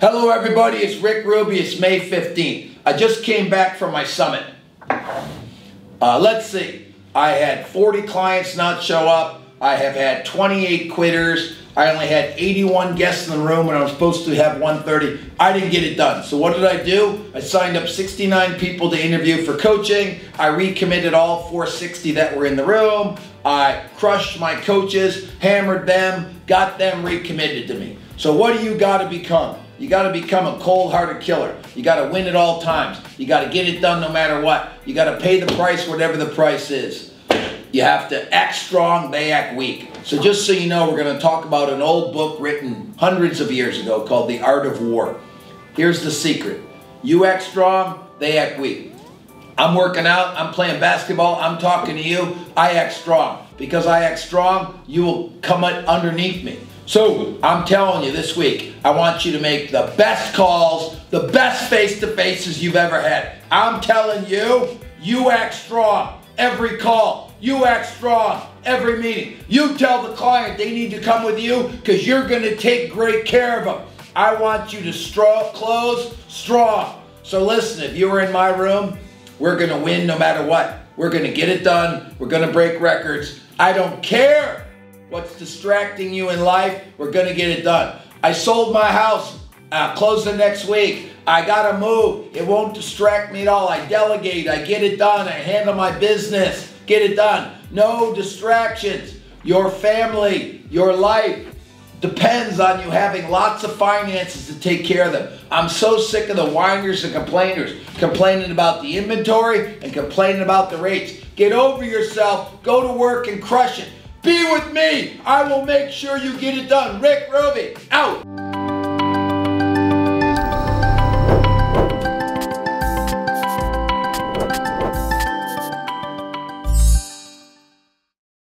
Hello, everybody. It's Rick Ruby. It's May 15th. I just came back from my summit. Uh, let's see. I had 40 clients not show up. I have had 28 quitters. I only had 81 guests in the room when I was supposed to have 130. I didn't get it done. So what did I do? I signed up 69 people to interview for coaching. I recommitted all 460 that were in the room. I crushed my coaches, hammered them, got them recommitted to me. So what do you got to become? You got to become a cold-hearted killer. You got to win at all times. You got to get it done no matter what. You got to pay the price whatever the price is. You have to act strong, they act weak. So just so you know, we're going to talk about an old book written hundreds of years ago called The Art of War. Here's the secret. You act strong, they act weak. I'm working out, I'm playing basketball, I'm talking to you, I act strong. Because I act strong, you will come underneath me. So I'm telling you this week, I want you to make the best calls, the best face-to-faces you've ever had. I'm telling you, you act strong every call. You act strong every meeting. You tell the client they need to come with you because you're going to take great care of them. I want you to straw, close strong. So listen, if you were in my room, we're going to win no matter what. We're going to get it done. We're going to break records. I don't care what's distracting you in life, we're going to get it done. I sold my house, uh, close the next week. I got to move. It won't distract me at all. I delegate. I get it done. I handle my business. Get it done. No distractions. Your family, your life depends on you having lots of finances to take care of them. I'm so sick of the whiners and complainers complaining about the inventory and complaining about the rates. Get over yourself. Go to work and crush it. Be with me. I will make sure you get it done. Rick Ruby, out.